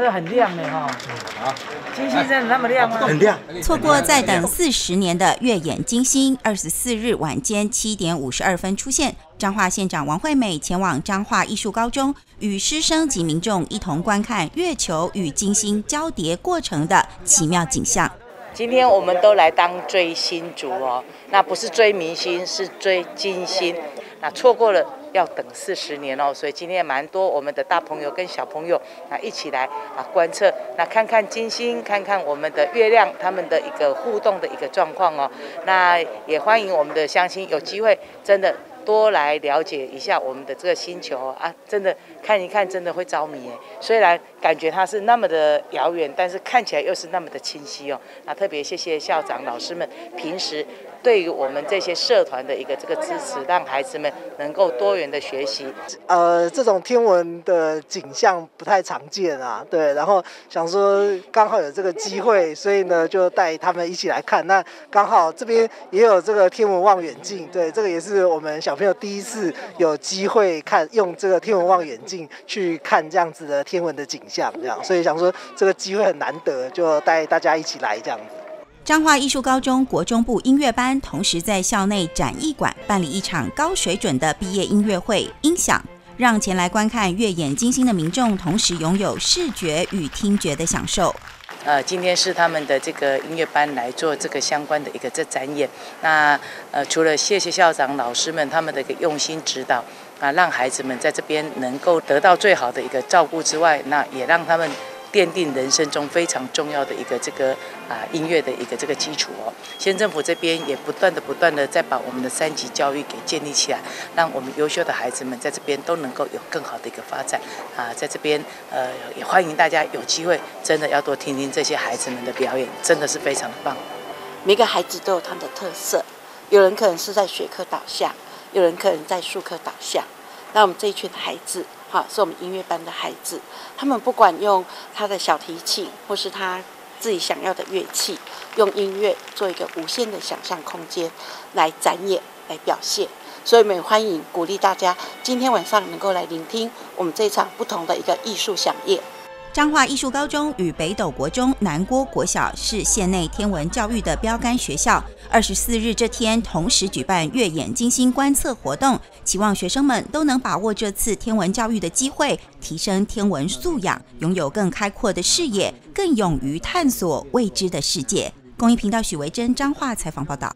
个很亮的哈。啊，金星真的那么亮吗？很亮。错过再等四十年的月眼金星，二十四日晚间七点五十二分出现。彰化县长王惠美前往彰化艺术高中，与师生及民众一同观看月球与金星交叠过程的奇妙景象。今天我们都来当追星族哦，那不是追明星，是追金星。那错过了要等四十年哦，所以今天蛮多我们的大朋友跟小朋友啊一起来啊观测，那看看金星，看看我们的月亮，他们的一个互动的一个状况哦。那也欢迎我们的乡亲有机会真的。多来了解一下我们的这个星球啊，真的看一看，真的会着迷。虽然感觉它是那么的遥远，但是看起来又是那么的清晰哦。那特别谢谢校长老师们平时。对于我们这些社团的一个这个支持，让孩子们能够多元的学习。呃，这种天文的景象不太常见啊，对。然后想说刚好有这个机会，所以呢就带他们一起来看。那刚好这边也有这个天文望远镜，对，这个也是我们小朋友第一次有机会看用这个天文望远镜去看这样子的天文的景象，这样。所以想说这个机会很难得，就带大家一起来这样子。彰化艺术高中国中部音乐班同时在校内展艺馆办理一场高水准的毕业音乐会，音响让前来观看月眼金星的民众同时拥有视觉与听觉的享受。呃，今天是他们的这个音乐班来做这个相关的一个这展演。那呃，除了谢谢校长老师们他们的一个用心指导啊，让孩子们在这边能够得到最好的一个照顾之外，那也让他们。奠定人生中非常重要的一个这个啊音乐的一个这个基础哦。县政府这边也不断的不断的在把我们的三级教育给建立起来，让我们优秀的孩子们在这边都能够有更好的一个发展啊。在这边呃也欢迎大家有机会真的要多听听这些孩子们的表演，真的是非常的棒。每个孩子都有他们的特色，有人可能是在学科导向，有人可能在术科导向。那我们这一群孩子。好，是我们音乐班的孩子，他们不管用他的小提琴，或是他自己想要的乐器，用音乐做一个无限的想象空间来展演、来表现。所以，我们欢迎鼓励大家今天晚上能够来聆听我们这场不同的一个艺术响宴。彰化艺术高中与北斗国中、南郭国小是县内天文教育的标杆学校。二十四日这天，同时举办月眼金星观测活动，期望学生们都能把握这次天文教育的机会，提升天文素养，拥有更开阔的视野，更勇于探索未知的世界。公益频道许维珍彰化采访报道。